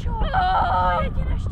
що? Ой, Діна, що